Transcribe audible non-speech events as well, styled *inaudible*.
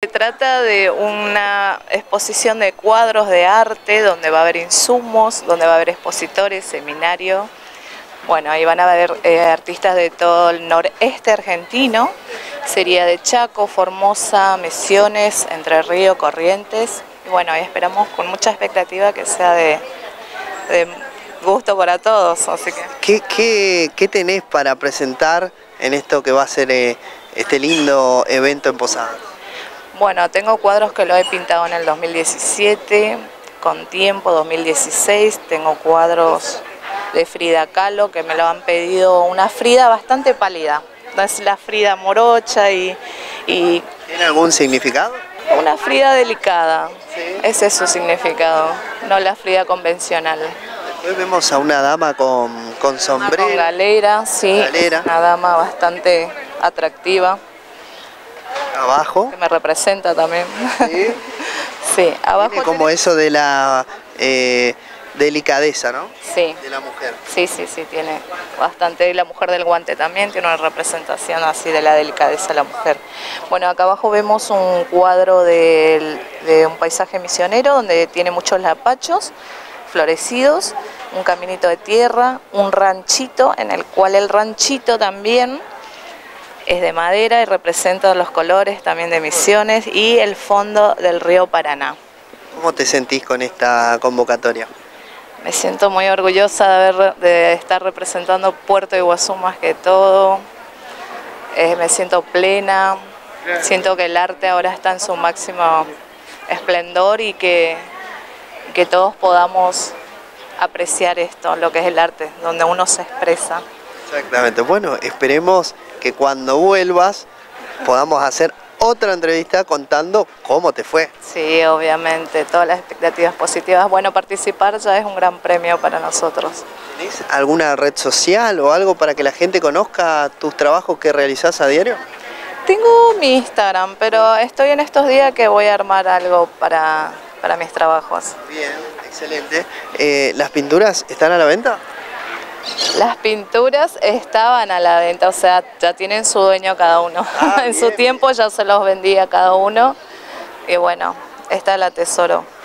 Se trata de una exposición de cuadros de arte donde va a haber insumos, donde va a haber expositores, seminario. Bueno, ahí van a haber eh, artistas de todo el noreste argentino, sería de Chaco, Formosa, Misiones, Entre Río, Corrientes. Y bueno, ahí esperamos con mucha expectativa que sea de, gusto para todos. Así que... ¿Qué, tenés para presentar en esto que va a ser eh, este lindo evento en Posada? Bueno, tengo cuadros que lo he pintado en el 2017, con tiempo, 2016. Tengo cuadros de Frida Kahlo que me lo han pedido, una Frida bastante pálida. Es la Frida morocha y, ¿Tiene algún significado? Una Frida delicada, ese es su significado, no la Frida convencional. Después vemos a una dama con, con sombrero. Con galera, sí, una dama bastante atractiva abajo. Que me representa también. Sí, *laughs* sí abajo. Tiene como eso de la eh, delicadeza, ¿no? Sí. De la mujer. Sí, sí, sí, tiene bastante. Y la mujer del guante también tiene una representación así de la delicadeza de la mujer. Bueno, acá abajo vemos un cuadro de, de un paisaje misionero donde tiene muchos lapachos florecidos, un caminito de tierra, un ranchito en el cual el ranchito también es de madera y representa los colores también de Misiones y el fondo del río Paraná. ¿Cómo te sentís con esta convocatoria? Me siento muy orgullosa de, haber, de estar representando Puerto Iguazú más que todo. Eh, me siento plena, siento que el arte ahora está en su máximo esplendor y que, que todos podamos apreciar esto, lo que es el arte, donde uno se expresa. Exactamente, bueno, esperemos que cuando vuelvas podamos hacer otra entrevista contando cómo te fue. Sí, obviamente, todas las expectativas positivas. Bueno, participar ya es un gran premio para nosotros. ¿Tienes alguna red social o algo para que la gente conozca tus trabajos que realizás a diario? Tengo mi Instagram, pero estoy en estos días que voy a armar algo para, para mis trabajos. Bien, excelente. Eh, ¿Las pinturas están a la venta? Las pinturas estaban a la venta, o sea, ya tienen su dueño cada uno. Ah, *laughs* en su tiempo ya se los vendía cada uno y bueno, esta la tesoro.